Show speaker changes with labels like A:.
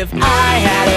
A: If I had